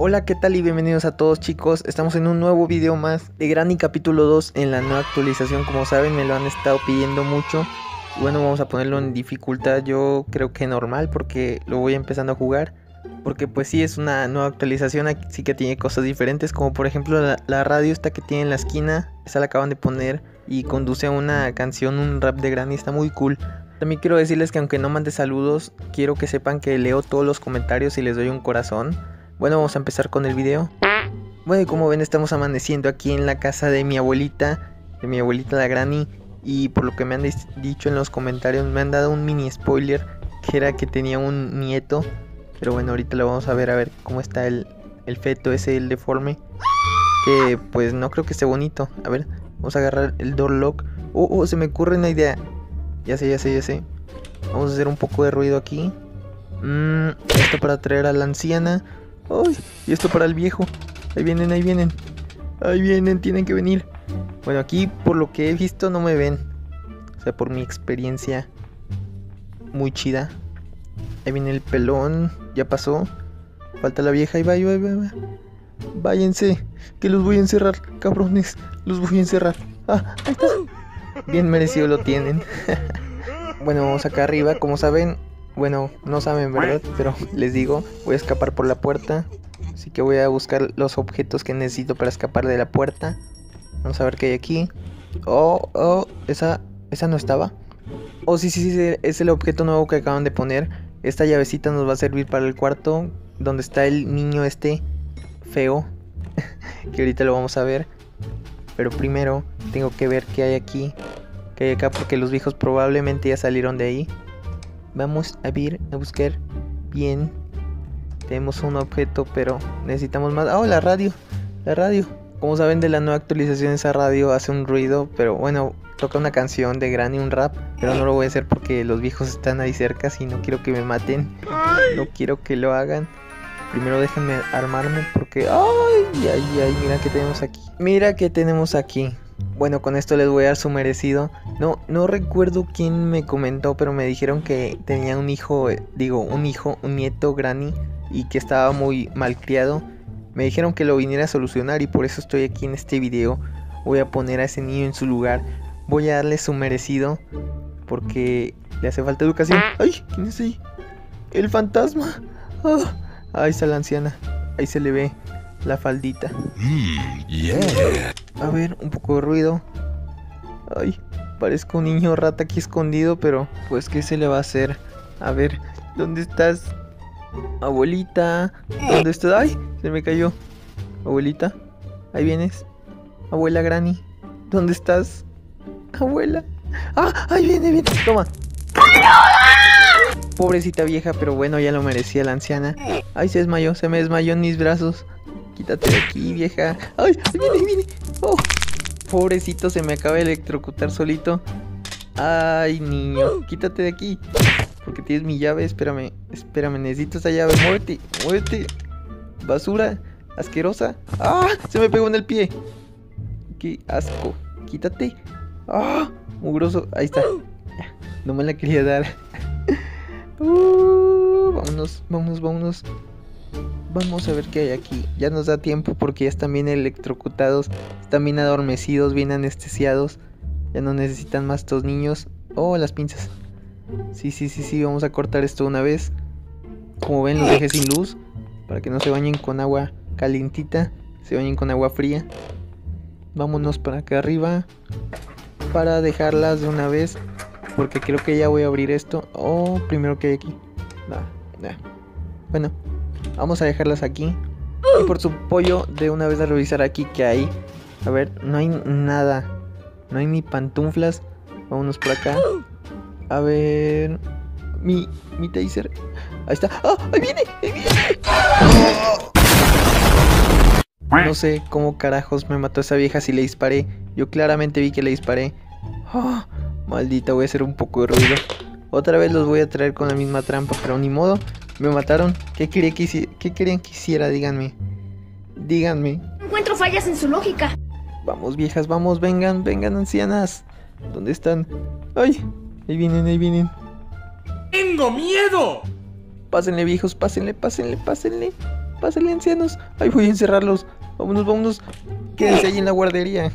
Hola, ¿qué tal y bienvenidos a todos chicos? Estamos en un nuevo video más de Granny capítulo 2 en la nueva actualización. Como saben, me lo han estado pidiendo mucho. Bueno, vamos a ponerlo en dificultad, yo creo que normal porque lo voy empezando a jugar. Porque pues sí, es una nueva actualización, sí que tiene cosas diferentes, como por ejemplo la, la radio esta que tiene en la esquina, esa la acaban de poner y conduce a una canción, un rap de Granny, está muy cool. También quiero decirles que aunque no mande saludos, quiero que sepan que leo todos los comentarios y les doy un corazón. Bueno, vamos a empezar con el video. Bueno, y como ven, estamos amaneciendo aquí en la casa de mi abuelita, de mi abuelita la Granny. Y por lo que me han dicho en los comentarios, me han dado un mini spoiler, que era que tenía un nieto. Pero bueno, ahorita lo vamos a ver, a ver cómo está el, el feto ese, el deforme. Que pues no creo que esté bonito. A ver, vamos a agarrar el door lock. Oh, oh, se me ocurre una idea. Ya sé, ya sé, ya sé. Vamos a hacer un poco de ruido aquí. Mm, esto para traer a la anciana. ¡Ay! Y esto para el viejo. Ahí vienen, ahí vienen. Ahí vienen, tienen que venir. Bueno, aquí por lo que he visto no me ven. O sea, por mi experiencia muy chida. Ahí viene el pelón. Ya pasó. Falta la vieja. Ahí va, ahí va, ahí va. Váyanse. Que los voy a encerrar, cabrones. Los voy a encerrar. Ah, ahí está. Bien merecido lo tienen. bueno, vamos acá arriba. Como saben, bueno, no saben, ¿verdad? Pero les digo, voy a escapar por la puerta. Así que voy a buscar los objetos que necesito para escapar de la puerta. Vamos a ver qué hay aquí. Oh, oh, esa, esa no estaba. Oh, sí, sí, sí, es el objeto nuevo que acaban de poner. Esta llavecita nos va a servir para el cuarto donde está el niño este feo. que ahorita lo vamos a ver. Pero primero tengo que ver qué hay aquí. Qué hay acá porque los viejos probablemente ya salieron de ahí. Vamos a ver, a buscar bien. Tenemos un objeto, pero necesitamos más. Oh, la radio. La radio. Como saben de la nueva actualización, esa radio hace un ruido, pero bueno, toca una canción de Granny, un rap, pero no lo voy a hacer porque los viejos están ahí cerca y no quiero que me maten. No quiero que lo hagan. Primero déjenme armarme porque... ¡Ay! ¡Ay, ay! Mira que tenemos aquí. Mira que tenemos aquí. Bueno, con esto les voy a dar su merecido. No, no recuerdo quién me comentó, pero me dijeron que tenía un hijo, digo, un hijo, un nieto Granny y que estaba muy malcriado. Me dijeron que lo viniera a solucionar y por eso estoy aquí en este video. Voy a poner a ese niño en su lugar. Voy a darle su merecido porque le hace falta educación. ¡Ay! ¿Quién es ahí? El fantasma. Ah, ahí está la anciana. Ahí se le ve la faldita. Mm, yeah. A ver, un poco de ruido. Ay, parezco un niño rata aquí escondido, pero pues ¿qué se le va a hacer? A ver, ¿dónde estás? Abuelita, ¿dónde estás? Ay, se me cayó. Abuelita, ahí vienes. Abuela Granny, ¿dónde estás? Abuela. Ah, ahí viene, viene. Toma. Pobrecita vieja, pero bueno, ya lo merecía la anciana. Ay, se desmayó, se me desmayó en mis brazos. Quítate de aquí, vieja. Ay, viene, viene. Oh, pobrecito, se me acaba de electrocutar solito. Ay, niño, quítate de aquí. Porque tienes mi llave, espérame, espérame, necesito esa llave. Muévete, muévete. Basura, asquerosa. ¡Ah! Se me pegó en el pie. Qué asco. Quítate. ¡Ah! Mugroso. Ahí está. No me la quería dar. Uh, vámonos, vámonos, vámonos. Vamos a ver qué hay aquí. Ya nos da tiempo porque ya están bien electrocutados, están bien adormecidos, bien anestesiados. Ya no necesitan más estos niños. Oh, las pinzas. Sí, sí, sí, sí, vamos a cortar esto una vez. Como ven, los dejé sin luz. Para que no se bañen con agua calientita. Se bañen con agua fría. Vámonos para acá arriba. Para dejarlas de una vez. Porque creo que ya voy a abrir esto. Oh, primero que hay aquí. Bueno, Vamos a dejarlas aquí. Y por su pollo, de una vez a revisar aquí que hay. A ver, no hay nada. No hay ni pantuflas. Vámonos por acá. A ver. Mi, mi taser. Ahí está. ¡Ah! ¡Ahí viene! ¡Ahí viene! No sé cómo carajos me mató esa vieja si le disparé. Yo claramente vi que le disparé. ¡Oh! Maldita, voy a hacer un poco de ruido. Otra vez los voy a traer con la misma trampa, pero ni modo. Me mataron. ¿Qué, quería que ¿Qué querían que hiciera? Díganme. Díganme. Encuentro fallas en su lógica. Vamos, viejas, vamos, vengan, vengan, ancianas. ¿Dónde están? ¡Ay! Ahí vienen, ahí vienen. ¡Tengo miedo! Pásenle, viejos, pásenle, pásenle, pásenle. Pásale, ancianos. Ahí voy a encerrarlos. Vámonos, vámonos. Quédense ahí en la guardería.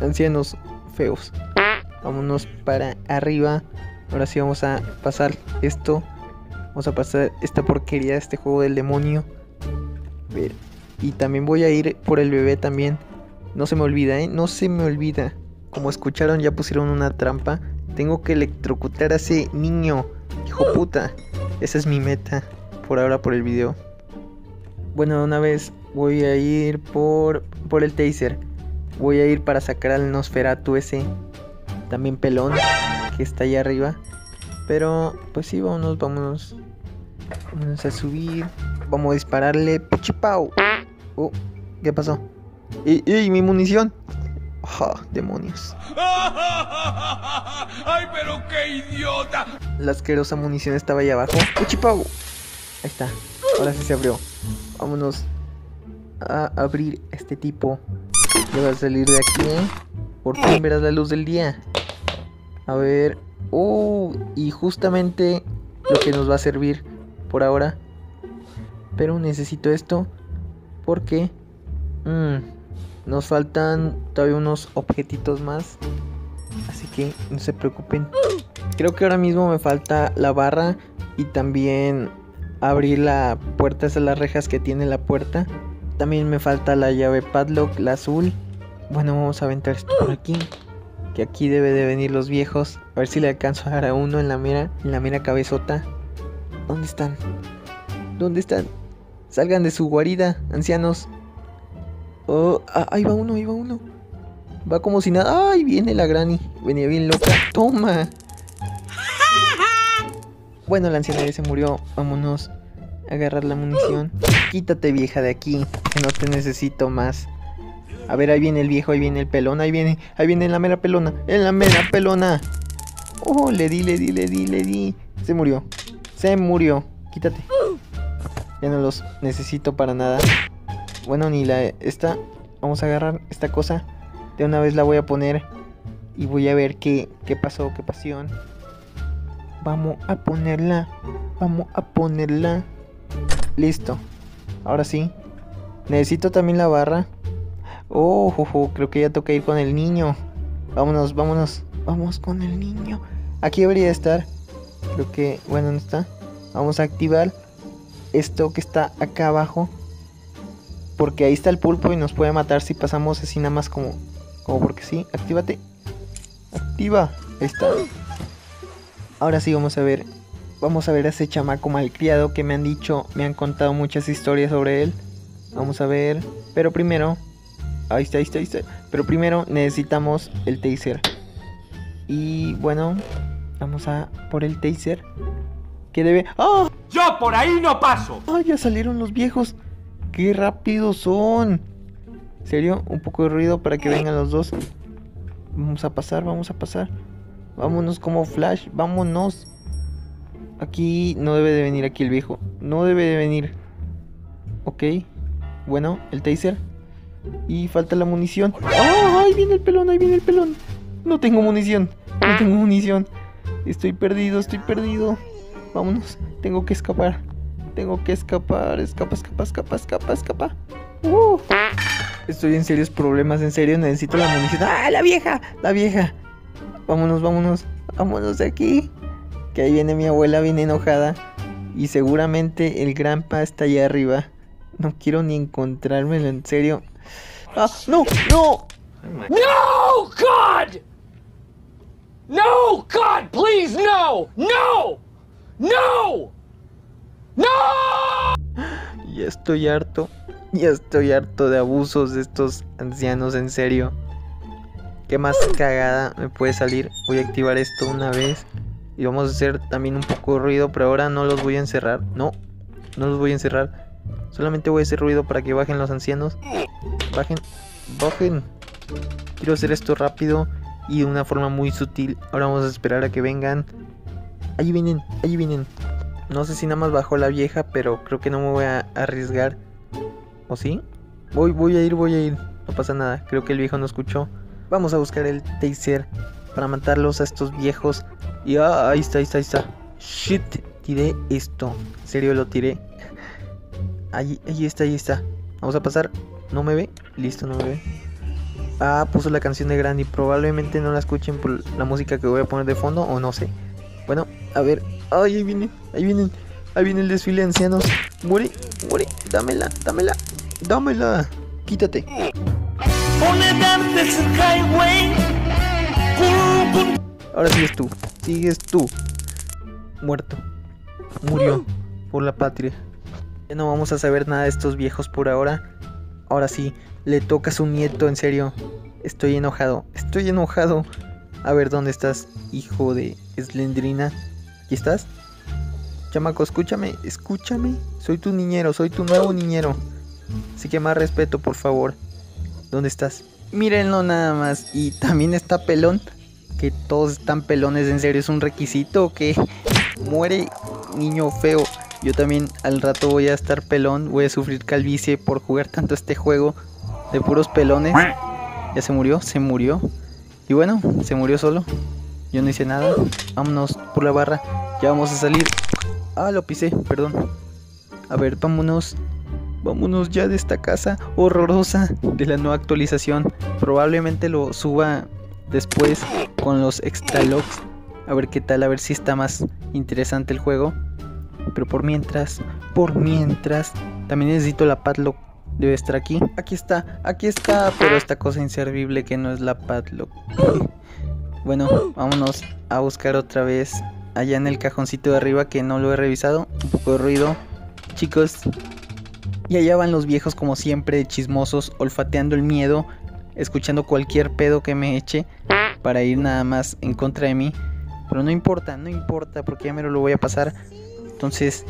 Ancianos feos. Vámonos para arriba. Ahora sí vamos a pasar esto. Vamos a pasar esta porquería, este juego del demonio. A ver. Y también voy a ir por el bebé también. No se me olvida, ¿eh? No se me olvida. Como escucharon, ya pusieron una trampa. Tengo que electrocutar a ese niño. Hijo puta. Esa es mi meta. Por ahora por el video. Bueno, una vez voy a ir por, por el taser. Voy a ir para sacar al Nosferatu ese. También pelón. Que está allá arriba. Pero, pues sí, vámonos, vámonos. Vamos a subir. Vamos a dispararle. ¡Puchipau! Oh, ¿qué pasó? ¡Ey, ey, mi munición! ¡Ja, demonios! ¡Ay, pero qué idiota! La asquerosa munición estaba ahí abajo. ¡Puchipau! Ahí está. Ahora sí se abrió. Vámonos a abrir este tipo. Ya va a salir de aquí. ¿eh? Por fin verás la luz del día. A ver. Oh, y justamente lo que nos va a servir por ahora. Pero necesito esto porque mm, nos faltan todavía unos objetitos más. Así que no se preocupen. Creo que ahora mismo me falta la barra y también abrir la puerta, esas las rejas que tiene la puerta. También me falta la llave padlock, la azul. Bueno, vamos a aventar esto por aquí. Que aquí debe de venir los viejos. A ver si le alcanzo a dar a uno en la mera, en la mera cabezota. ¿Dónde están? ¿Dónde están? Salgan de su guarida, ancianos. Oh, ah, ahí va uno, ahí va uno. Va como si nada. ¡Ay! Viene la granny. Venía bien loca. ¡Toma! Bueno, la anciana se murió. Vámonos a agarrar la munición. Quítate, vieja, de aquí. Que no te necesito más. A ver, ahí viene el viejo, ahí viene el pelón, ahí viene, ahí viene la mera pelona, en la mera pelona. Oh, le di, le di, le di, le di. Se murió. Se murió. Quítate. Ya no los necesito para nada. Bueno, ni la esta. Vamos a agarrar esta cosa. De una vez la voy a poner. Y voy a ver qué, qué pasó, qué pasión. Vamos a ponerla. Vamos a ponerla. Listo. Ahora sí. Necesito también la barra. Oh, creo que ya toca ir con el niño. Vámonos, vámonos. Vamos con el niño. Aquí debería estar. Creo que, bueno, no está. Vamos a activar esto que está acá abajo. Porque ahí está el pulpo y nos puede matar si pasamos así nada más como, como porque sí. Actívate. Activa. Ahí está. Ahora sí vamos a ver. Vamos a ver a ese chamaco malcriado que me han dicho, me han contado muchas historias sobre él. Vamos a ver. Pero primero. Ahí está, ahí está, ahí está. Pero primero necesitamos el taser. Y bueno, vamos a por el taser. Que debe. ¡Ah! ¡Yo por ahí no paso! ¡Ah! Ya salieron los viejos. ¡Qué rápidos son! ¿Serio? Un poco de ruido para que vengan los dos. Vamos a pasar, vamos a pasar. Vámonos como flash, vámonos. Aquí no debe de venir aquí el viejo. No debe de venir. Ok. Bueno, el taser. Y falta la munición. ¡Ah! ¡Ahí viene el pelón! ¡Ahí viene el pelón! No tengo munición. No tengo munición. Estoy perdido, estoy perdido. Vámonos. Tengo que escapar. Tengo que escapar. Escapa, escapa, escapa, escapa, escapa. Uh. Estoy en serios problemas, en serio. Necesito la munición. ¡Ah, la vieja! La vieja. Vámonos, vámonos. Vámonos de aquí. Que ahí viene mi abuela bien enojada. Y seguramente el granpa está allá arriba. No quiero ni encontrármelo, en serio. ¡Ah! ¡No! ¡No! No, God! No, God, please, no! No! No! No! Ya estoy harto. Ya estoy harto de abusos de estos ancianos, en serio. ¿Qué más cagada me puede salir? Voy a activar esto una vez. Y vamos a hacer también un poco de ruido, pero ahora no los voy a encerrar. No, no los voy a encerrar. Solamente voy a hacer ruido para que bajen los ancianos. Bajen, bajen. Quiero hacer esto rápido y de una forma muy sutil. Ahora vamos a esperar a que vengan. Allí vienen, allí vienen. No sé si nada más bajó la vieja, pero creo que no me voy a arriesgar. ¿O sí? Voy, voy a ir, voy a ir. No pasa nada. Creo que el viejo no escuchó. Vamos a buscar el taser para matarlos a estos viejos. Y ah, ahí está, ahí está, ahí está. Shit, tiré esto. En serio lo tiré. Ahí, ahí está, ahí está. Vamos a pasar. ¿No me ve? Listo, no me ve. Ah, puso la canción de Granny. Probablemente no la escuchen por la música que voy a poner de fondo o no sé. Bueno, a ver. Ay, ahí viene, ahí vienen. Ahí viene el desfile de ancianos. Muere, muere. Dámela, dámela. Dámela. Quítate. Ahora sigues tú. Sigues tú. Muerto. Murió por la patria. No vamos a saber nada de estos viejos por ahora. Ahora sí, le toca a su nieto, en serio. Estoy enojado. Estoy enojado. A ver, ¿dónde estás, hijo de Slendrina? ¿Aquí estás? Chamaco, escúchame, escúchame. Soy tu niñero, soy tu nuevo niñero. Así que más respeto, por favor. ¿Dónde estás? Mírenlo nada más. Y también está pelón. Que todos están pelones, en serio, es un requisito que muere niño feo. Yo también al rato voy a estar pelón, voy a sufrir calvicie por jugar tanto este juego de puros pelones. Ya se murió, se murió. Y bueno, se murió solo. Yo no hice nada. Vámonos por la barra. Ya vamos a salir. Ah, lo pisé, perdón. A ver, vámonos. Vámonos ya de esta casa horrorosa de la nueva actualización. Probablemente lo suba después con los extra logs. A ver qué tal, a ver si está más interesante el juego. Pero por mientras, por mientras, también necesito la padlock. Debe estar aquí. Aquí está, aquí está. Pero esta cosa inservible que no es la padlock. bueno, vámonos a buscar otra vez allá en el cajoncito de arriba que no lo he revisado. Un poco de ruido. Chicos. Y allá van los viejos como siempre, chismosos, olfateando el miedo, escuchando cualquier pedo que me eche para ir nada más en contra de mí. Pero no importa, no importa porque ya me lo voy a pasar. Entonces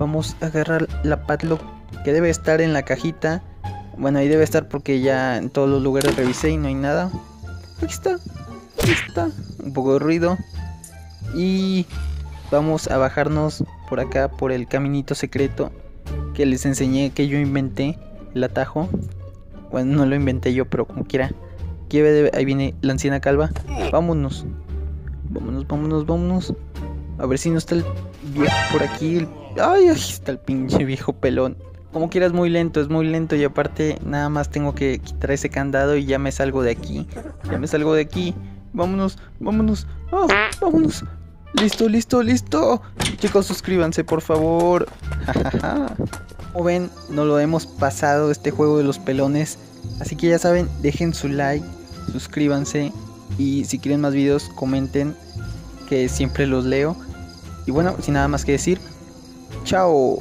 vamos a agarrar la padlock que debe estar en la cajita. Bueno, ahí debe estar porque ya en todos los lugares revisé y no hay nada. Aquí está, aquí está. Un poco de ruido. Y vamos a bajarnos por acá, por el caminito secreto que les enseñé que yo inventé, el atajo. Bueno, no lo inventé yo, pero como quiera. Ahí viene la anciana calva. Vámonos. Vámonos, vámonos, vámonos. A ver si no está el viejo por aquí. Ay, ahí está el pinche viejo pelón. Como quieras, muy lento, es muy lento. Y aparte, nada más tengo que quitar ese candado y ya me salgo de aquí. Ya me salgo de aquí. Vámonos, vámonos. Oh, vámonos. Listo, listo, listo. Chicos, suscríbanse, por favor. Como ven, no lo hemos pasado este juego de los pelones. Así que ya saben, dejen su like, suscríbanse. Y si quieren más videos, comenten. Que siempre los leo. Y bueno, sin nada más que decir. Chao.